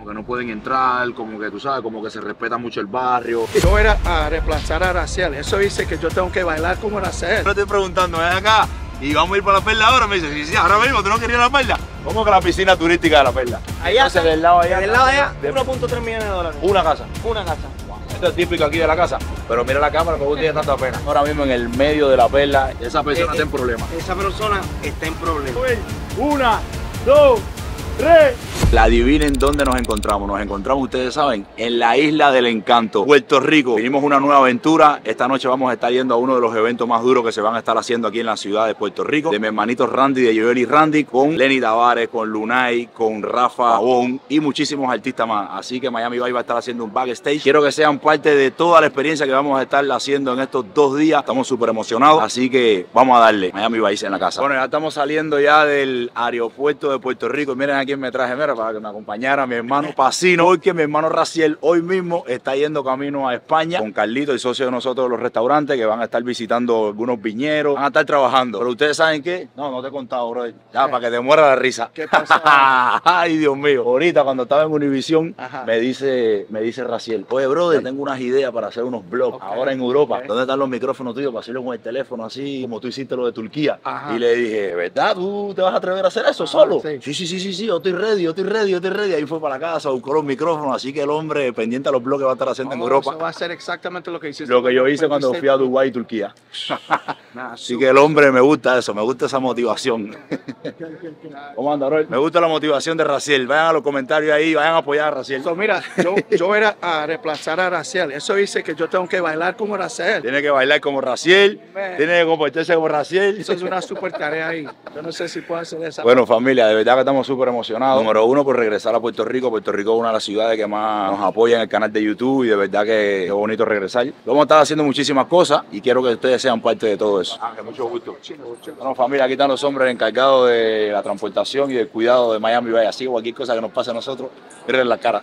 como que no pueden entrar, como que tú sabes, como que se respeta mucho el barrio. Yo era a reemplazar a Araciel. Eso dice que yo tengo que bailar como Araciel. No estoy preguntando, ven acá y vamos a ir para la perla ahora. Me dice, sí, sí, ahora mismo, ¿tú no querías la perla? ¿Cómo que la piscina turística de la perla? Allá, Entonces, del lado allá. del lado allá, de- 1.3 millones de dólares. Una casa. Una casa. Esto es típico aquí de la casa. Pero mira la cámara, no tiene tanta pena. Ahora mismo en el medio de la perla, esa persona Eh, está en problemas. Esa persona está en problemas. Una, dos, tres. La adivinen dónde nos encontramos. Nos encontramos, ustedes saben, en la isla del encanto, Puerto Rico. Vinimos una nueva aventura. Esta noche vamos a estar yendo a uno de los eventos más duros que se van a estar haciendo aquí en la ciudad de Puerto Rico. De mi hermanito Randy, de Joel y Randy, con Lenny Tavares, con Lunay, con Rafa Pavón y muchísimos artistas más. Así que Miami Vice va a estar haciendo un backstage. Quiero que sean parte de toda la experiencia que vamos a estar haciendo en estos dos días. Estamos súper emocionados, así que vamos a darle Miami Vice en la casa. Bueno, ya estamos saliendo ya del aeropuerto de Puerto Rico. Miren a me traje, mira, para que me acompañara mi hermano Pacino. Hoy que mi hermano Raciel hoy mismo está yendo camino a España con Carlito, el socio de nosotros de los restaurantes, que van a estar visitando algunos viñeros, van a estar trabajando. Pero ustedes saben qué, no, no te he contado, bro. Ya, para que te muera la risa. ¿Qué pasó? Ay, Dios mío. Ahorita cuando estaba en Univision, Ajá. me dice, me dice Raciel, oye, brother, tengo unas ideas para hacer unos blogs ahora en Europa. ¿Dónde están los micrófonos tuyos para hacerlo con el teléfono así, como tú hiciste lo de Turquía? Ajá. Y le dije, ¿verdad? ¿Tú te vas a atrever a hacer eso Ajá, solo? sí. Sí, sí, sí, sí, estoy ready, yo estoy ready, yo estoy ready. Ahí fue para la casa, buscó los micrófonos, así que el hombre pendiente a los blogs que va a estar haciendo en Oh, Europa. Eso va a ser exactamente lo que hiciste. Lo que yo hice cuando fui a Dubái y Turquía. Así que el hombre me gusta eso, me gusta esa motivación. ¿Cómo anda? Me gusta la motivación de Raciel. Vayan a los comentarios ahí, vayan a apoyar a Raciel. So, mira, yo, yo era a reemplazar a Araciel. Eso dice que yo tengo que bailar como Araciel. Tiene que bailar como Raciel, Man. tiene que comportarse como Raciel. Eso es una super tarea ahí. Yo no sé si puedo hacer esa. Bueno, familia, de verdad que estamos súper emocionados. Número uno, por regresar a Puerto Rico. Puerto Rico es una de las ciudades que más nos apoya en el canal de YouTube y de verdad que es bonito regresar. Vamos a estar haciendo muchísimas cosas y quiero que ustedes sean parte de todo eso. Ángel, mucho gusto. Bueno, familia, aquí están los hombres encargados de la transportación y del cuidado de Miami Bay. Así cualquier cosa que nos pase a nosotros, miren la cara.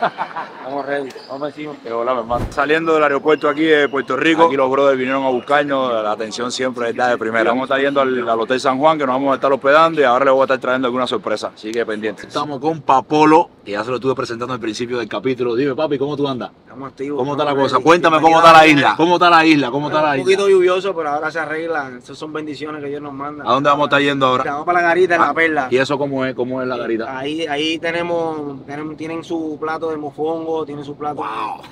Vamos ready. Vamos encima. Hola, mi hermano. Saliendo del aeropuerto aquí de Puerto Rico, aquí los brothers vinieron a buscarnos, la atención siempre está de primera. Vamos a estar yendo al, al Hotel San Juan, que nos vamos a estar hospedando y ahora les voy a estar trayendo alguna sorpresa. Así que pendientes. Estamos con Papolo, que ya se lo estuve presentando al principio del capítulo. Dime, papi, ¿cómo tú andas? Estamos activos. ¿Cómo está la cosa? Cuéntame cómo está la isla. ¿Cómo está la isla? ¿Cómo está la Un isla? poquito lluvioso, pero ahora se arregla. Esas son bendiciones que Dios nos manda. ¿A dónde vamos a estar yendo ahora? Vamos para la garita en Ah, la perla. ¿Y eso cómo es? ¿Cómo es la garita? Ahí, ahí tenemos, tenemos- tienen su plato de mofongo, tienen su plato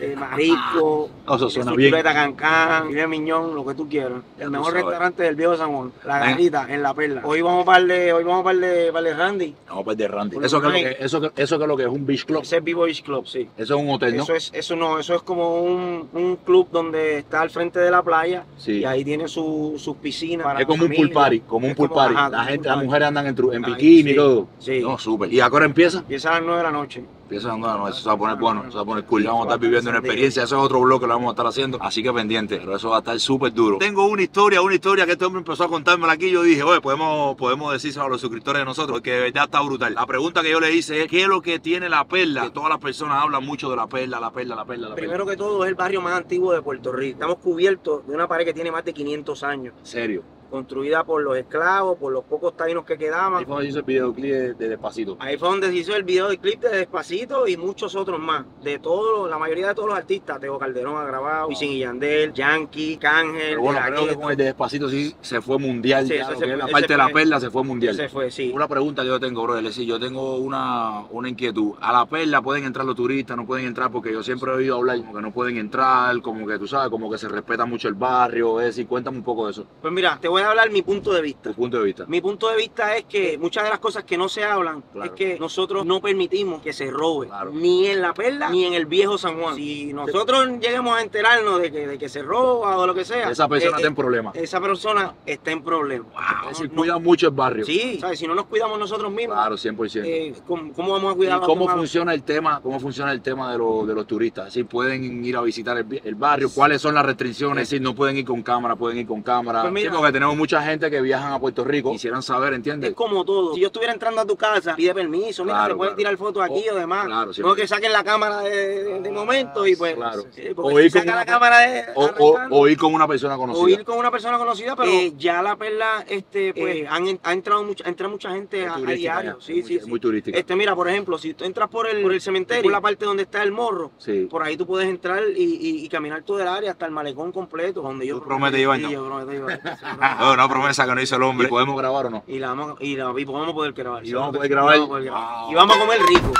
de marisco, Eso tienen suena su bien. chuleta cancán, filet miñón, lo que tú quieras. El mejor restaurante del viejo San Juan, la garita en la perla. Hoy vamos para el de, hoy vamos para el de, para el de Randy. Vamos para el de Randy. ¿Eso que, es lo ahí. que, eso, que, ¿Eso que es lo que es un beach club? Ese es Vivo Beach Club, sí. Eso es un hotel, ¿no? Eso es, eso no, eso es como un, un club donde está al frente de la playa Sí. y ahí tiene su- sus piscinas. para Es como un pool party, como un pool como- party. ajá, la gente, las mujeres andan en, en bikini y sí, todo. sí. No, súper. ¿Y a qué hora empieza? Empieza a las 9 de la noche. Empieza a no, eso se va a poner bueno, se va a poner cool. Vamos a estar viviendo una experiencia, eso es otro blog que lo vamos a estar haciendo, así que pendiente, pero eso va a estar súper duro. Tengo una historia, una historia que este hombre empezó a contármela aquí. Yo dije, oye, podemos, podemos decírselo a los suscriptores de nosotros, porque de verdad está brutal. La pregunta que yo le hice es: ¿qué es lo que tiene la perla? Que todas las personas hablan mucho de la perla, la perla, la perla, la perla. Primero que todo es el barrio más antiguo de Puerto Rico. Estamos cubiertos de una pared que tiene más de 500 años, En serio. Construida por los esclavos, por los pocos taínos que Ahí quedaban. fue donde hizo el videoclip de, de Despacito. Ahí fue donde se hizo el video de clip de Despacito y muchos otros más. De todos, la mayoría de todos los artistas. Tego Calderón ha grabado, Wisin y Yandel, Yankee, Cángel, bueno, creo que con el de Despacito sí se fue mundial. Sí, ya, lo se que es fue- la parte de la perla se fue mundial. Ese fue, sí. Una pregunta que yo tengo, bro, es decir, yo tengo una, una inquietud. A la perla pueden entrar los turistas, no pueden entrar porque yo siempre he oído hablar como que no pueden entrar, como que tú sabes, como que se respeta mucho el barrio, es decir, cuéntame un poco de eso, Pues mira, te voy a hablar mi punto de vista. tu punto de vista. Mi punto de vista es que muchas de las cosas que no se hablan Claro. es que nosotros no permitimos que se robe Claro. ni en la perla ni en el viejo San Juan. Si nosotros lleguemos a enterarnos de que, de que se roba o lo que sea, Esa persona eh, está en problemas. esa persona está en problemas. es decir, No- cuidan mucho el barrio. Sí, ¿sabes? si no nos cuidamos nosotros mismos, Claro, 100%. eh, ¿cómo, cómo vamos a cuidar ¿Y cómo funciona el tema, cómo funciona el tema de, los- de los turistas? Decir, pueden ir a visitar el, barrio, cuáles son las restricciones, es decir, no pueden ir con cámara, pueden ir con cámara. Pues mira. Sí, porque tenemos tenemos mucha gente que viajan a Puerto Rico, quisieran saber, Es ¿entiendes? como todo. Si yo estuviera entrando a tu casa, pide permiso, mira, Claro, te puedes claro. tirar fotos aquí o, demás. claro, no siempre. que saquen la cámara de, de- de momento y pues. Claro. eh, O ir si con saca una- la cámara de. O, o, o ir con una persona o conocida. ir con una persona conocida, pero eh, ya la perla, este, pues, han, ha entrado mucha, entra mucha gente Es a, diario. ya, Sí, es sí, muy- sí. muy turística. Este, mira, por ejemplo, si tú entras por el, por el cementerio, por la parte donde está el morro, Sí. por ahí tú puedes entrar y, y- y caminar todo el área hasta el malecón completo, donde yo ¿Tú prometes llevarnos? No, una promesa que no hizo el hombre. ¿Y podemos grabar o no? Y la vamos, y la y a poder grabar. Y vamos a poder grabar. vamos a poder grabar. Wow. Y vamos a comer rico.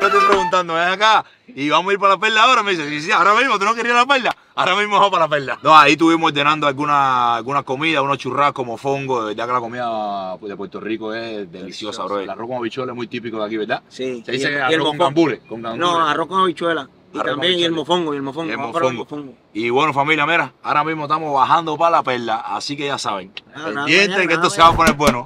Yo estoy preguntando, ven acá. Y vamos a ir para la perla ahora. Me dice, sí, sí, ahora mismo, ¿tú no querías la perla? Ahora mismo vamos para la perla. No, ahí estuvimos ordenando alguna, algunas comidas, unos churrascos, mofongo. De verdad que la comida de Puerto Rico es deliciosa, bro. El arroz con habichuela es muy típico de aquí, ¿verdad? Sí. Se dice y que el, y el arroz con gandules. Con gandules. No, arroz con habichuela. Y también y el mofongo, y el mofongo. Y el Vamos a probar mofongo. Y bueno, familia, mira, ahora mismo estamos bajando para la perla, así que ya saben. Ah, Pendiente que esto se va a poner bueno.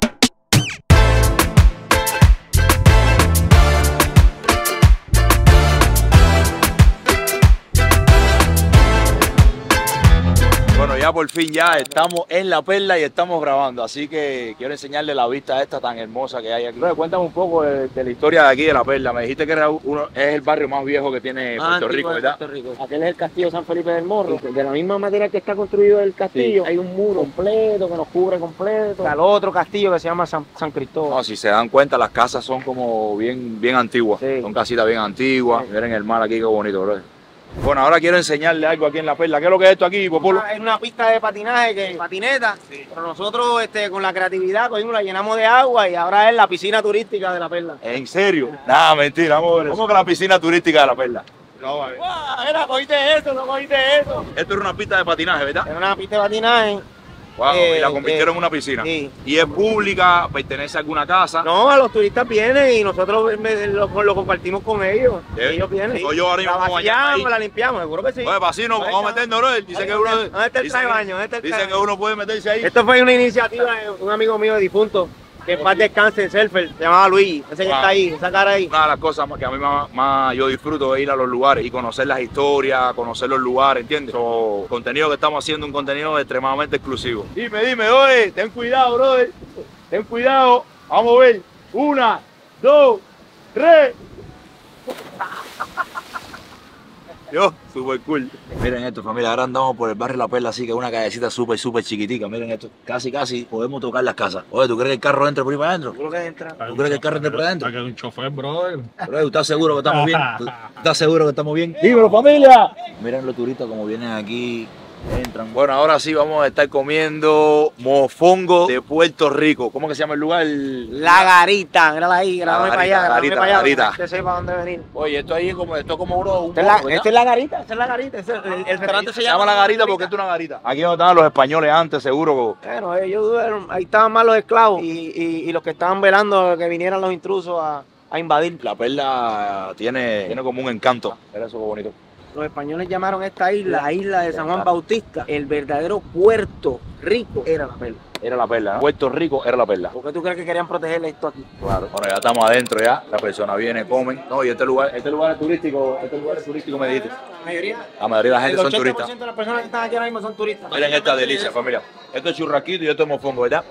Ya por fin ya estamos en la perla y estamos grabando, así que quiero enseñarle la vista esta tan hermosa que hay aquí. Bro, cuéntame un poco de, de la historia de aquí de la perla. Me dijiste que era uno, es el barrio más viejo que tiene Puerto antiguo Rico, ¿verdad? Puerto Rico. Aquel es el castillo San Felipe del Morro. De la misma manera que está construido el castillo, hay un muro completo que nos cubre completo. Al otro castillo que se llama San, San Cristóbal. No, si se dan cuenta, las casas son como bien, bien antiguas. Sí. Son casitas bien antiguas. Sí. Miren el mar aquí, qué bonito, bro. Bueno, ahora quiero enseñarle algo aquí en la perla. ¿Qué es lo que es esto aquí, Popolo? Es una pista de patinaje, que patineta, pero nosotros este, con la creatividad cogimos, la llenamos de agua y ahora es la piscina turística de la perla. ¿En serio? Nada, mentira, vamos a ver. ¿Cómo que la piscina turística de la perla? ¡Guau! Mira, cogiste eso, no cogiste eso. Esto era una pista de patinaje, ¿verdad? Es una pista de patinaje. Wow, Eh, y la convirtieron eh, en una piscina. Sí. Y es pública, pertenece a alguna casa. No, a los turistas vienen y nosotros me- lo, lo compartimos con ellos. Sí. Ellos vienen. Soy yo ahora mismo la vaciamos, la limpiamos, seguro que sí. Oye, vacino, vamos a meternos, bro. Dice que uno. ¿Dónde está el dice que- trabaño? ¿Dónde está el Dice que uno puede meterse ahí. Esto fue una iniciativa de un amigo mío difunto, que en paz descanse, surfer, se llamaba Luigi. Ese que Wow. está ahí, esa cara ahí. Una de las cosas más que a mí más, más yo disfruto es ir a los lugares y conocer las historias, conocer los lugares, ¿entiendes? So, contenido que estamos haciendo, un contenido extremadamente exclusivo. Dime, dime, oye, ten cuidado, brother. Ten cuidado. Vamos a ver. Una, dos, tres. Yo, super cool. Miren esto, familia. Ahora andamos por el barrio La Perla, así que es una callecita súper, súper chiquitica. Miren esto. Casi, casi podemos tocar las casas. Oye, ¿tú crees que el carro entra por ahí para adentro? Seguro que entra. ¿Tú crees que el carro entra por adentro? Para que un chofer, brother. Pero, ¿tú ¿estás seguro que estamos bien? ¿Tú ¿Estás seguro que estamos bien? ¡Dímelo, familia! Miren los turistas como vienen aquí, entran. Bueno, ahora sí vamos a estar comiendo mofongo de Puerto Rico. ¿Cómo que se llama el lugar? La garita, mírala ahí, grábame para garita, allá, garita, para la allá, garita. para que usted sepa dónde venir. Oye, esto ahí es como, esto es como uno, un Esta es, la, garita, esta es la garita, el, el restaurante se, Se llama La Garita porque esto es una garita. Aquí donde estaban los españoles antes, seguro. Bueno, ellos ahí estaban más los esclavos y, y, y los que estaban velando que vinieran los intrusos a, a invadir. La perla tiene, tiene como un encanto. Era eso bonito. Los españoles llamaron esta isla la isla de San Juan Bautista. El verdadero Puerto Rico era la perla. Era la perla. ¿no? Puerto Rico era la perla. ¿Por qué tú crees que querían proteger esto aquí? Claro. Bueno, ya estamos adentro ya. La persona viene, comen. No, y este lugar, este lugar es turístico, este lugar es turístico, me dijiste. La mayoría, La mayoría de la gente el son 80% turistas. de las personas que están aquí ahora mismo son turistas. Miren esta delicia, familia. Esto es churraquito y esto es mofongo, ¿verdad?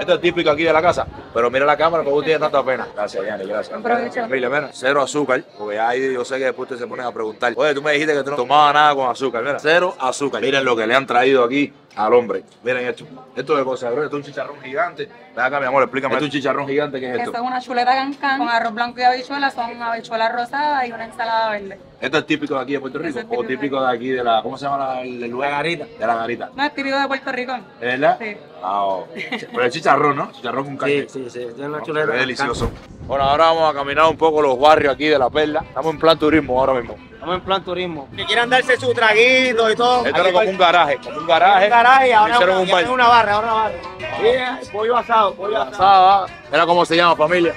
Esto es típico aquí de la casa. Pero mira la cámara, porque usted tiene tanta pena. Gracias, Yanni, gracias. Mira, cero azúcar, porque ahí yo sé que después ustedes se ponen a preguntar. Oye, tú me dijiste que tú no tomabas nada con azúcar, mira. Cero azúcar. Miren lo que le han traído aquí al hombre. Miren esto. Esto es cosa, bro. Esto es un chicharrón gigante. Ven acá, mi amor, explícame. Esto es un chicharrón gigante, ¿qué es Esto esto? es una chuleta cancán con arroz blanco y habichuelas, son habichuelas rosadas y una ensalada verde. ¿Esto es típico de aquí de Puerto Rico? Es ¿O típico de típico de aquí de la, ¿cómo se llama la, el lugar? La garita. De la garita. No es típico de Puerto Rico. ¿Es verdad? Sí. Ah, oh. Pero es chicharrón, ¿no? Chicharrón con carne. Sí, sí, sí, es una No, chuleta. ve delicioso. Bueno, ahora vamos a caminar un poco los barrios aquí de La Perla. Estamos en plan turismo ahora mismo. Estamos en plan turismo. Que quieran darse su traguito y todo. Esto era como un garaje, como un garaje. Un garaje y ahora hicieron una, un bar. una barra, ahora una barra. Sí, pollo asado, pollo asado. Mira cómo se llama, familia.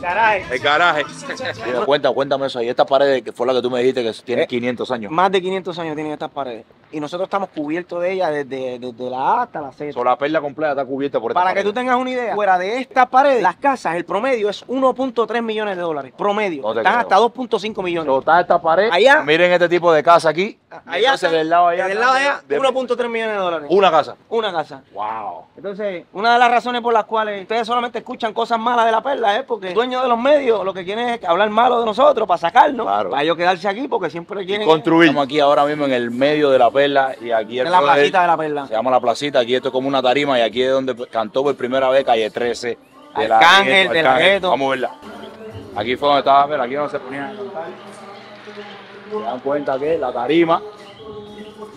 Garaje. El garaje. Cuenta, cuéntame eso ahí. Esta pared que fue la que tú me dijiste que tiene Eh. 500 años. Más de 500 años tienen estas paredes. Y nosotros estamos cubiertos de ella desde, desde la A hasta la Z. So, la perla completa está cubierta por esta Para que tú tengas una idea, fuera de esta pared, las casas, el promedio es 1.3 millones de dólares. Promedio. No Están creo. hasta 2.5 millones. So, está esta pared. Allá. Miren este tipo de casa aquí. Allá Entonces, está, del lado allá. del lado de allá, de- 1.3 millones de dólares. Una casa. Una casa. Wow. Entonces, una de las razones por las cuales ustedes solamente escuchan cosas malas de la perla es porque el dueño de los medios lo que quiere es hablar malo de nosotros para sacarnos, Claro. para ellos quedarse aquí porque siempre quieren Construir. Estamos aquí ahora mismo en el medio de la perla y aquí el en la placita de la perla. Se llama la placita, aquí esto es como una tarima y aquí es donde cantó por primera vez Calle 13. de la Arcángel, de la. Gueto. Vamos a verla. Aquí fue donde estaba, mira, aquí donde se ponían a cantar. Se dan cuenta que la tarima.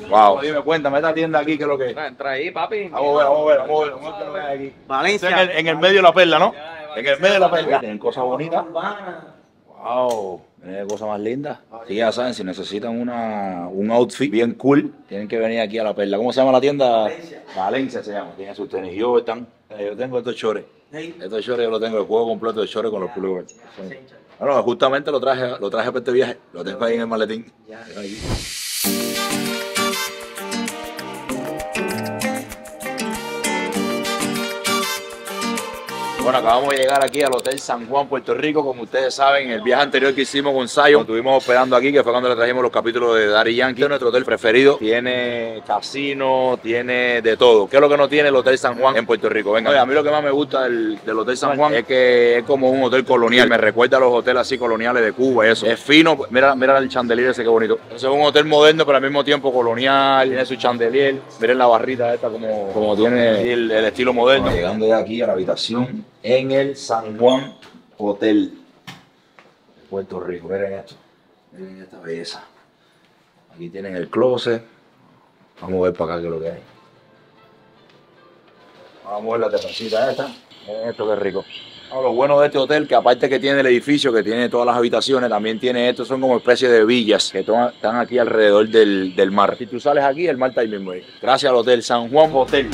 Wow. Dime, cuéntame, esta tienda aquí, ¿qué es lo que es? Entra ahí, papi. Vamos a ver, vamos a ver, vamos a ver, vamos a ver lo que hay aquí. Valencia. Esto En el, en el medio de la perla, ¿no? En el medio de la perla. Tienen cosas bonitas. Wow, miren qué cosa más linda. Sí, ya saben, si necesitan una, un outfit bien cool, tienen que venir aquí a la perla. ¿Cómo se llama la tienda? Valencia. Valencia se llama. Tiene sus tenis Jordan. Eh, Yo tengo estos chores. Estos chores yo los tengo, el juego completo de chores con los pullovers. Bueno, justamente lo traje, lo traje para este viaje. Lo tengo ahí en el maletín. Bueno, acabamos de llegar aquí al Hotel San Juan, Puerto Rico. Como ustedes saben, el viaje anterior que hicimos con Zion, estuvimos hospedando aquí, que fue cuando le trajimos los capítulos de Daddy Yankee. Este es nuestro hotel preferido. Tiene casino, tiene de todo. ¿Qué es lo que no tiene el Hotel San Juan en Puerto Rico? Venga, Oye, a mí lo que más me gusta del, del Hotel San Juan es que es como un hotel colonial. Me recuerda a los hoteles así coloniales de Cuba y eso. Es fino. Mira, mira el chandelier ese, qué bonito. Es un hotel moderno, pero al mismo tiempo colonial. Tiene su chandelier. Miren la barrita esta como, como tiene el, el estilo moderno. Llegando ya aquí a la habitación en el San Juan Hotel de Puerto Rico. Miren esto. Miren esta belleza. Aquí tienen el closet. Vamos a ver para acá qué es lo que hay. Vamos a ver la terracita esta. Miren esto qué rico. No, lo bueno de este hotel, que aparte que tiene el edificio, que tiene todas las habitaciones, también tiene estos, son como especies de villas que están aquí alrededor del, del mar. Si tú sales aquí, el mar está ahí mismo. Gracias al Hotel San Juan Hotel.